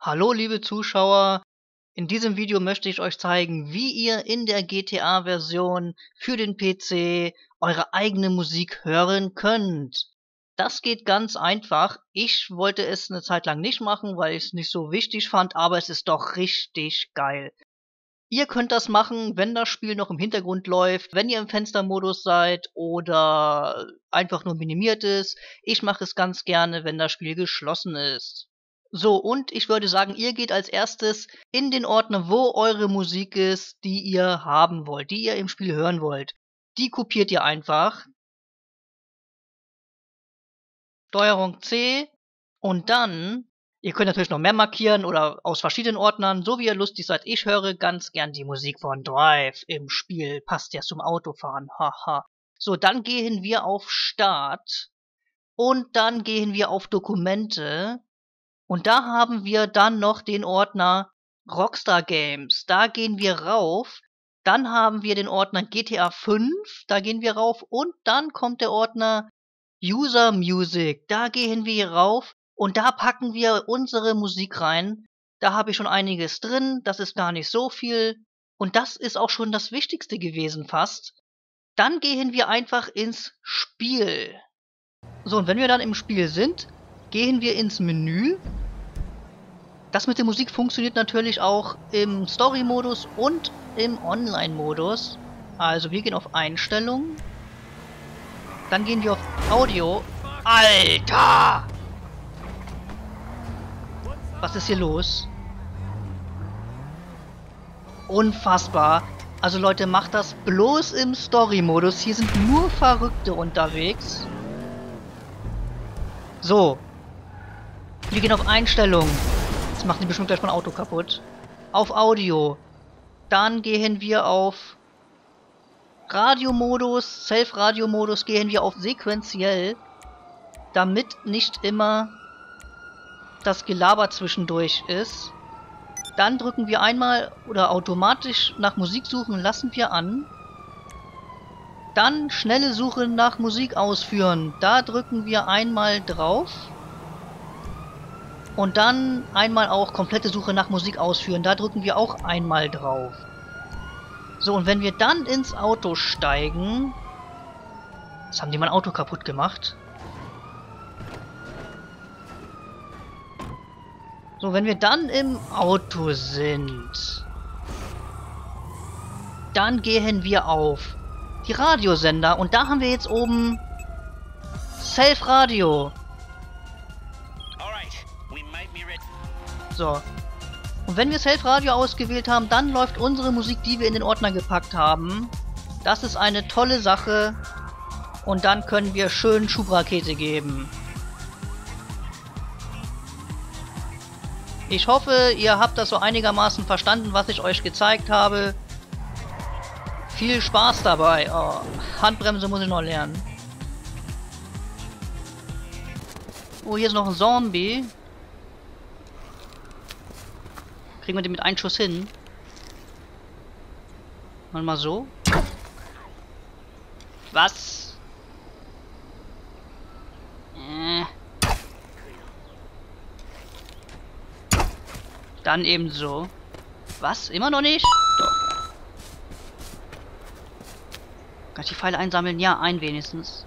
Hallo liebe Zuschauer, in diesem Video möchte ich euch zeigen, wie ihr in der GTA-Version für den PC eure eigene Musik hören könnt. Das geht ganz einfach. Ich wollte es eine Zeit lang nicht machen, weil ich es nicht so wichtig fand, aber es ist doch richtig geil. Ihr könnt das machen, wenn das Spiel noch im Hintergrund läuft, wenn ihr im Fenstermodus seid oder einfach nur minimiert ist. Ich mache es ganz gerne, wenn das Spiel geschlossen ist. So, und ich würde sagen, ihr geht als erstes in den Ordner, wo eure Musik ist, die ihr haben wollt, die ihr im Spiel hören wollt. Die kopiert ihr einfach. Steuerung C und dann, ihr könnt natürlich noch mehr markieren oder aus verschiedenen Ordnern, so wie ihr lustig seid. Ich höre ganz gern die Musik von Drive im Spiel, passt ja zum Autofahren, haha. So, dann gehen wir auf Start und dann gehen wir auf Dokumente und da haben wir dann noch den Ordner Rockstar Games. Da gehen wir rauf. Dann haben wir den Ordner GTA 5. Da gehen wir rauf. Und dann kommt der Ordner User Music. Da gehen wir rauf. Und da packen wir unsere Musik rein. Da habe ich schon einiges drin. Das ist gar nicht so viel. Und das ist auch schon das Wichtigste gewesen fast. Dann gehen wir einfach ins Spiel. So, und wenn wir dann im Spiel sind, gehen wir ins Menü das mit der Musik funktioniert natürlich auch im Story-Modus und im Online-Modus. Also wir gehen auf Einstellungen. Dann gehen wir auf Audio. Alter! Was ist hier los? Unfassbar. Also Leute, macht das bloß im Story-Modus. Hier sind nur Verrückte unterwegs. So. Wir gehen auf Einstellungen. Jetzt macht die bestimmt gleich mein Auto kaputt. Auf Audio. Dann gehen wir auf Radiomodus, Self-Radio-Modus gehen wir auf sequenziell, damit nicht immer das Gelaber zwischendurch ist. Dann drücken wir einmal oder automatisch nach Musik suchen lassen wir an. Dann schnelle Suche nach Musik ausführen. Da drücken wir einmal drauf. Und dann einmal auch komplette Suche nach Musik ausführen. Da drücken wir auch einmal drauf. So, und wenn wir dann ins Auto steigen... Jetzt haben die mein Auto kaputt gemacht. So, wenn wir dann im Auto sind... Dann gehen wir auf die Radiosender. Und da haben wir jetzt oben... Self Radio. So. Und wenn wir Self Radio ausgewählt haben, dann läuft unsere Musik, die wir in den Ordner gepackt haben. Das ist eine tolle Sache. Und dann können wir schön Schubrakete geben. Ich hoffe, ihr habt das so einigermaßen verstanden, was ich euch gezeigt habe. Viel Spaß dabei. Oh, Handbremse muss ich noch lernen. Oh, hier ist noch ein Zombie. Kriegen wir den mit einem Schuss hin? Mal mal so. Was? Dann eben so. Was? Immer noch nicht? Doch. Kann ich die Pfeile einsammeln? Ja, ein wenigstens.